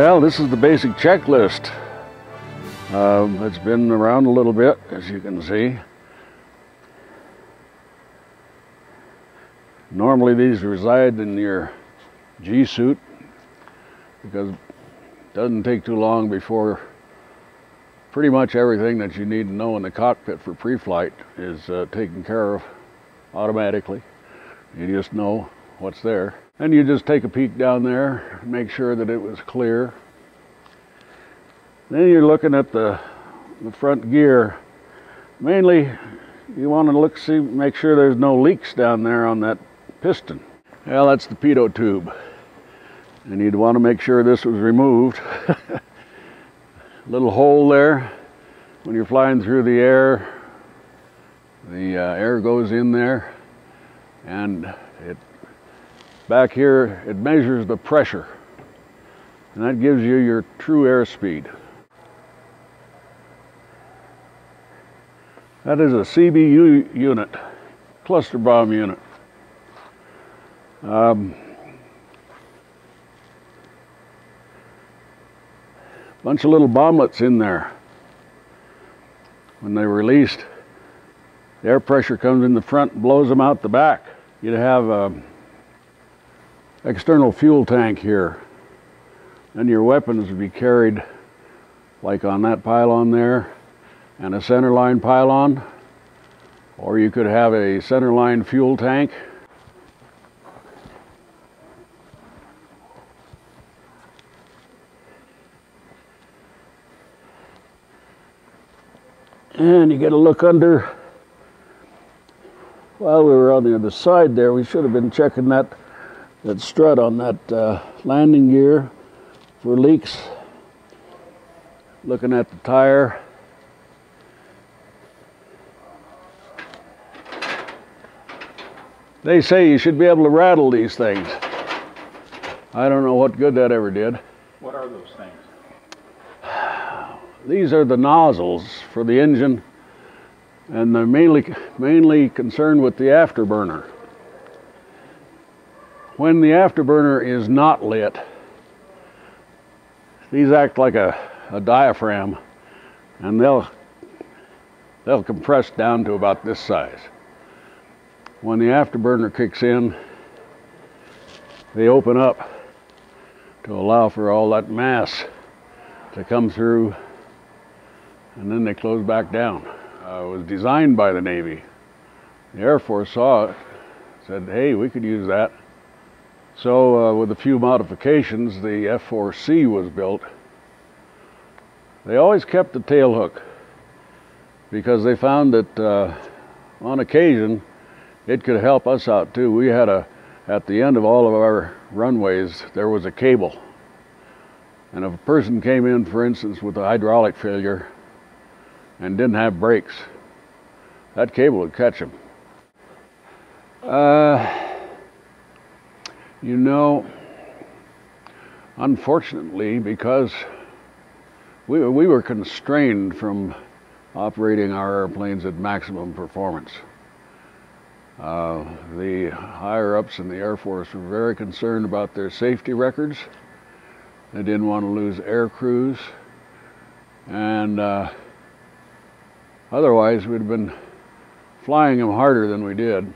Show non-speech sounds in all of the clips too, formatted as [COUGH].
Well, this is the basic checklist. Um, it's been around a little bit, as you can see. Normally these reside in your G suit because it doesn't take too long before pretty much everything that you need to know in the cockpit for pre-flight is uh, taken care of automatically. You just know what's there. And you just take a peek down there, make sure that it was clear. Then you're looking at the, the front gear. Mainly, you want to look, see, make sure there's no leaks down there on that piston. Well, that's the pitot tube. And you'd want to make sure this was removed. [LAUGHS] Little hole there. When you're flying through the air, the uh, air goes in there and it back here it measures the pressure and that gives you your true airspeed. That is a CBU unit, cluster bomb unit. Um, bunch of little bomblets in there. When they're released, the air pressure comes in the front and blows them out the back. You'd have an external fuel tank here. And your weapons would be carried like on that pylon there and a centerline pylon. Or you could have a centerline fuel tank And you get a look under. While we were on the other side there, we should have been checking that, that strut on that uh, landing gear for leaks. Looking at the tire. They say you should be able to rattle these things. I don't know what good that ever did. What are those things? These are the nozzles for the engine and they're mainly, mainly concerned with the afterburner. When the afterburner is not lit, these act like a, a diaphragm and they'll, they'll compress down to about this size. When the afterburner kicks in, they open up to allow for all that mass to come through and then they close back down. Uh, it was designed by the Navy. The Air Force saw it, said, hey, we could use that. So uh, with a few modifications, the F-4C was built. They always kept the tail hook because they found that uh, on occasion it could help us out too. We had a, at the end of all of our runways, there was a cable. And if a person came in, for instance, with a hydraulic failure, and didn't have brakes, that cable would catch him. Uh, you know, unfortunately, because we, we were constrained from operating our airplanes at maximum performance. Uh, the higher ups in the Air Force were very concerned about their safety records. They didn't want to lose air crews. And uh, Otherwise, we'd have been flying them harder than we did.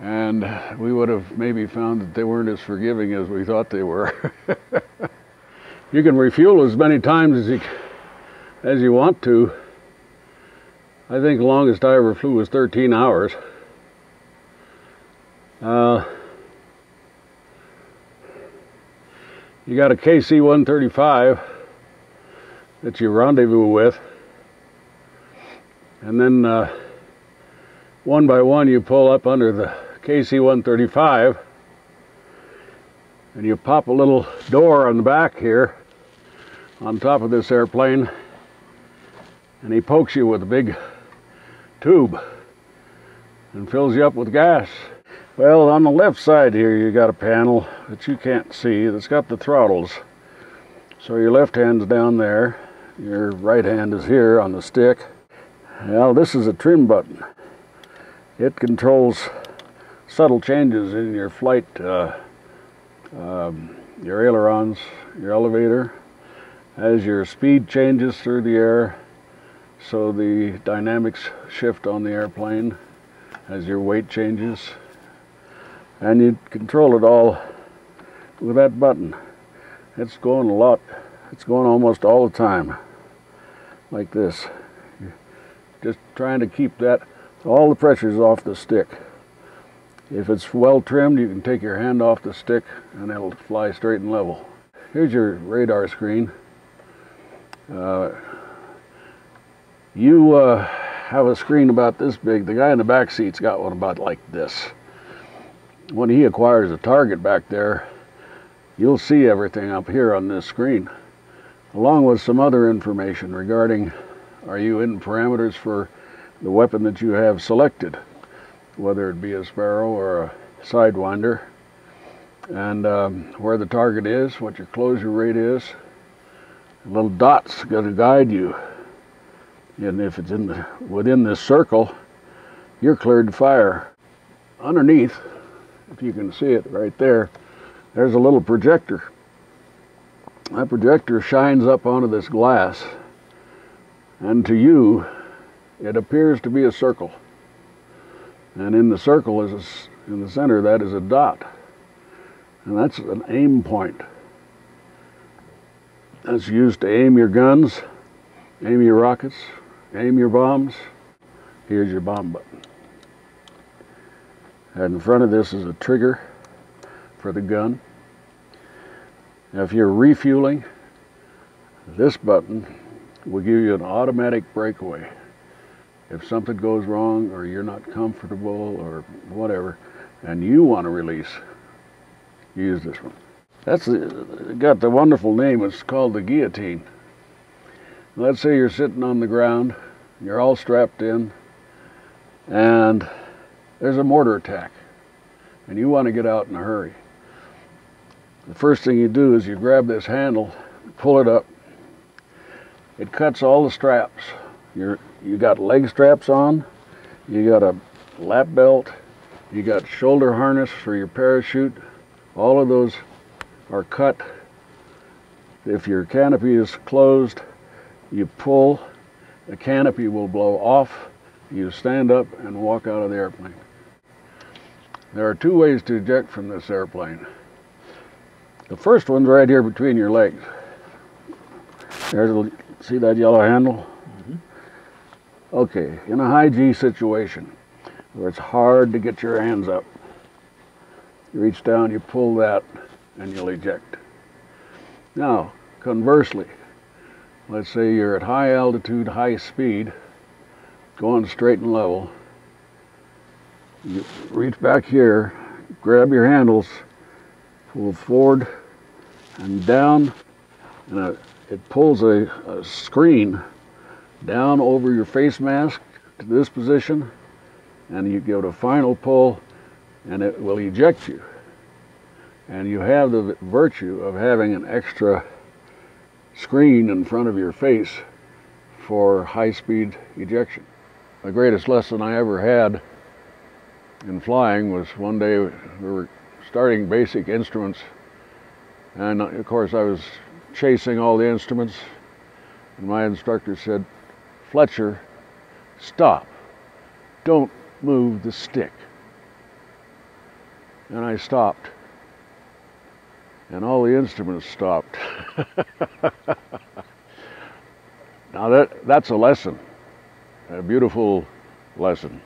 And we would have maybe found that they weren't as forgiving as we thought they were. [LAUGHS] you can refuel as many times as you, as you want to. I think the longest I ever flew was 13 hours. Uh, you got a KC-135 that you rendezvous with and then uh, one by one you pull up under the KC-135 and you pop a little door on the back here on top of this airplane and he pokes you with a big tube and fills you up with gas. Well, on the left side here you got a panel that you can't see that's got the throttles. So your left hand's down there, your right hand is here on the stick. Well, this is a trim button. It controls subtle changes in your flight uh, um, your ailerons, your elevator. As your speed changes through the air, so the dynamics shift on the airplane as your weight changes. And you control it all with that button. It's going a lot, it's going almost all the time, like this. Just trying to keep that, all the pressure's off the stick. If it's well trimmed, you can take your hand off the stick and it'll fly straight and level. Here's your radar screen. Uh, you uh, have a screen about this big. The guy in the back seat's got one about like this. When he acquires a target back there, you'll see everything up here on this screen, along with some other information regarding are you in parameters for the weapon that you have selected whether it be a sparrow or a sidewinder, and um, where the target is, what your closure rate is. Little dot's going to guide you. And if it's in the, within this circle, you're cleared to fire. Underneath, if you can see it right there, there's a little projector. That projector shines up onto this glass, and to you, it appears to be a circle. And in the circle is a, in the center, that is a dot. And that's an aim point. That's used to aim your guns, aim your rockets, aim your bombs. Here's your bomb button. And in front of this is a trigger for the gun. Now if you're refueling, this button will give you an automatic breakaway if something goes wrong or you're not comfortable or whatever, and you want to release, use this one. That's the, got the wonderful name. It's called the guillotine. Let's say you're sitting on the ground, you're all strapped in, and there's a mortar attack, and you want to get out in a hurry. The first thing you do is you grab this handle, pull it up. It cuts all the straps. You're you got leg straps on, you got a lap belt, you got shoulder harness for your parachute. All of those are cut. If your canopy is closed, you pull, the canopy will blow off, you stand up and walk out of the airplane. There are two ways to eject from this airplane. The first one's right here between your legs. There's, a, see that yellow handle? Okay, in a high G situation where it's hard to get your hands up, you reach down, you pull that, and you'll eject. Now, conversely, let's say you're at high altitude, high speed, going straight and level. You reach back here, grab your handles, pull forward and down, and uh, it pulls a, a screen down over your face mask to this position and you give it a final pull and it will eject you. And you have the virtue of having an extra screen in front of your face for high-speed ejection. The greatest lesson I ever had in flying was one day we were starting basic instruments and of course I was chasing all the instruments and my instructor said, Fletcher, stop. Don't move the stick. And I stopped. And all the instruments stopped. [LAUGHS] now that that's a lesson. A beautiful lesson.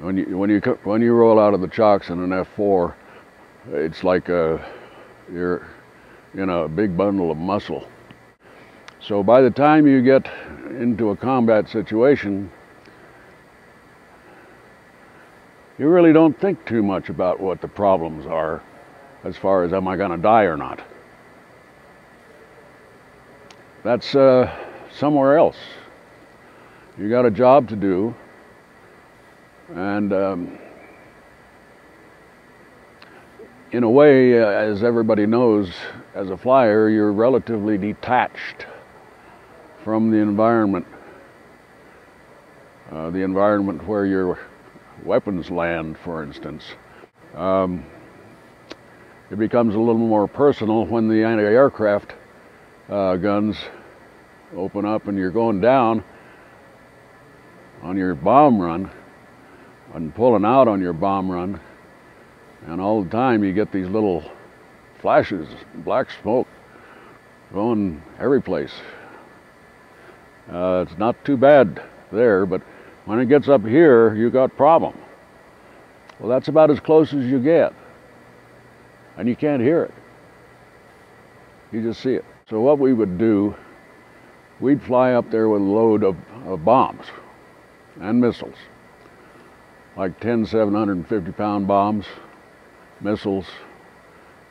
When you when you when you roll out of the chocks in an F4, it's like a you're in a big bundle of muscle. So by the time you get into a combat situation, you really don't think too much about what the problems are as far as am I going to die or not. That's uh, somewhere else. You got a job to do, and um, in a way, uh, as everybody knows, as a flyer, you're relatively detached from the environment, uh, the environment where your weapons land, for instance. Um, it becomes a little more personal when the anti-aircraft uh, guns open up and you're going down on your bomb run and pulling out on your bomb run. And all the time you get these little flashes black smoke going every place uh, it's not too bad there but when it gets up here you got problem well that's about as close as you get and you can't hear it you just see it so what we would do we'd fly up there with a load of, of bombs and missiles, like 10 750 pound bombs, missiles.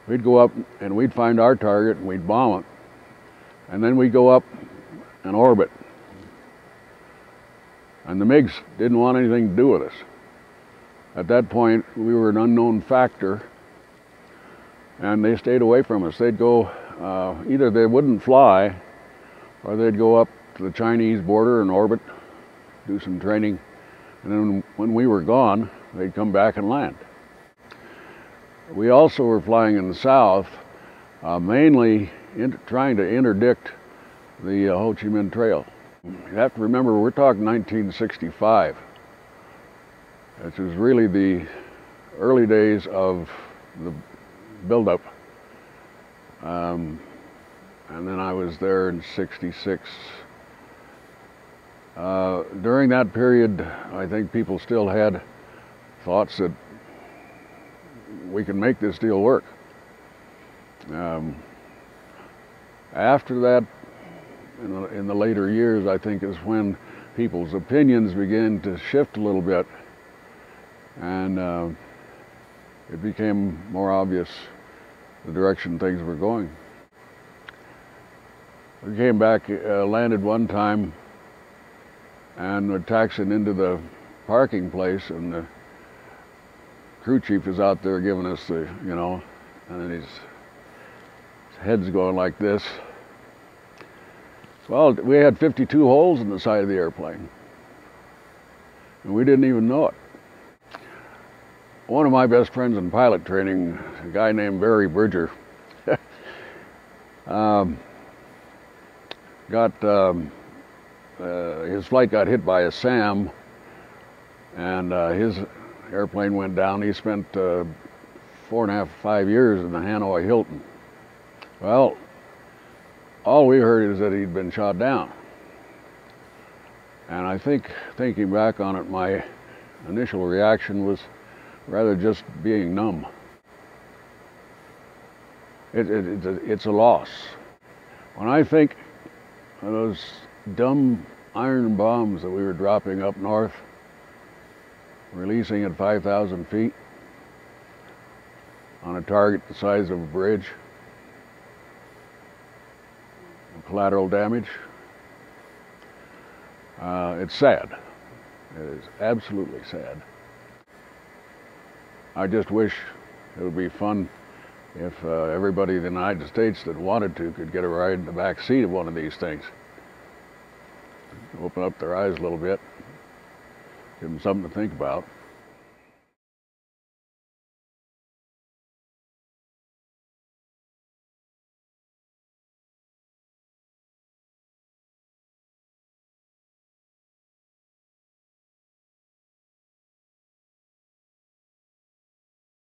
We'd go up and we'd find our target and we'd bomb it. And then we'd go up and orbit. And the MiGs didn't want anything to do with us. At that point, we were an unknown factor and they stayed away from us. They'd go, uh, either they wouldn't fly or they'd go up to the Chinese border and orbit, do some training, and then when we were gone, they'd come back and land. We also were flying in the south, uh, mainly trying to interdict the uh, Ho Chi Minh Trail. You have to remember, we're talking 1965, which was really the early days of the buildup. Um, and then I was there in 66. Uh, during that period, I think people still had thoughts that we can make this deal work. Um, after that, in the, in the, later years, I think is when people's opinions began to shift a little bit, and uh, it became more obvious the direction things were going. We came back, uh, landed one time, and we're taxiing into the parking place, and the crew chief is out there giving us the, you know, and his, his head's going like this. Well, we had 52 holes in the side of the airplane, and we didn't even know it. One of my best friends in pilot training, a guy named Barry Bridger, [LAUGHS] um, got um, uh, his flight got hit by a SAM, and uh, his airplane went down. He spent uh, four and a half, five years in the Hanoi Hilton. Well, all we heard is that he'd been shot down. And I think, thinking back on it, my initial reaction was rather just being numb. It, it, it's, a, it's a loss. When I think of those dumb iron bombs that we were dropping up north, releasing at 5,000 feet on a target the size of a bridge. Collateral damage. Uh, it's sad. It is absolutely sad. I just wish it would be fun if uh, everybody in the United States that wanted to could get a ride in the back seat of one of these things. Open up their eyes a little bit, give them something to think about.